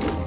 More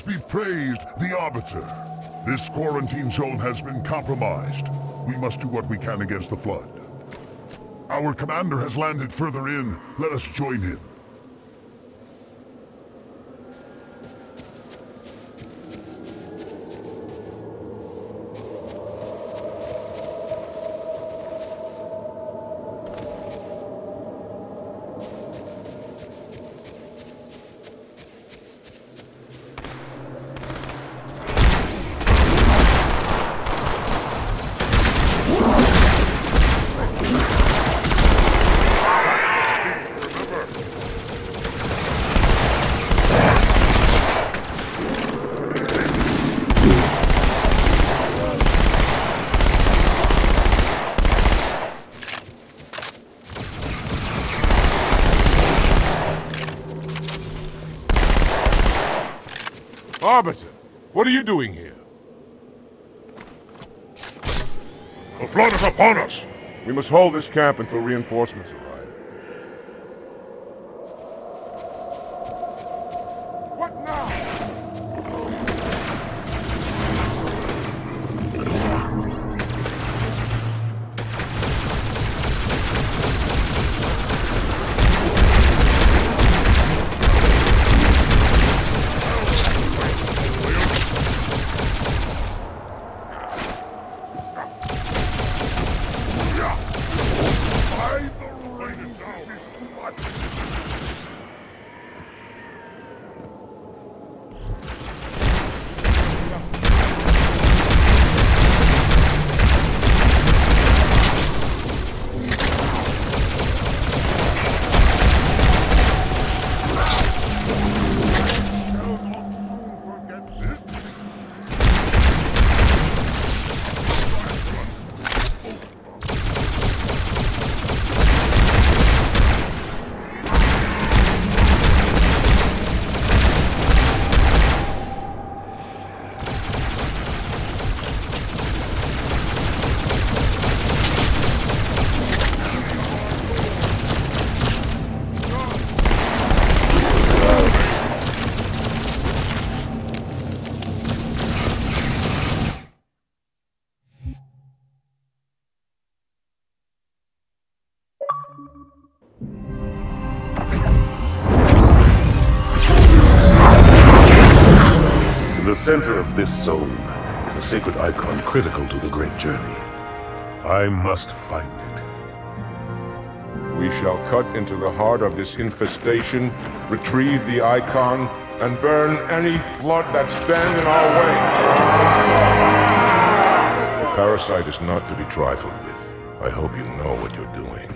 Be praised, the Arbiter. This quarantine zone has been compromised. We must do what we can against the Flood. Our commander has landed further in. Let us join him. Arbiter, what are you doing here? The Flood is upon us! We must hold this camp until reinforcements arrive. Center of this zone is a sacred icon critical to the great journey. I must find it. We shall cut into the heart of this infestation, retrieve the icon, and burn any flood that stand in our way. The parasite is not to be trifled with. I hope you know what you're doing.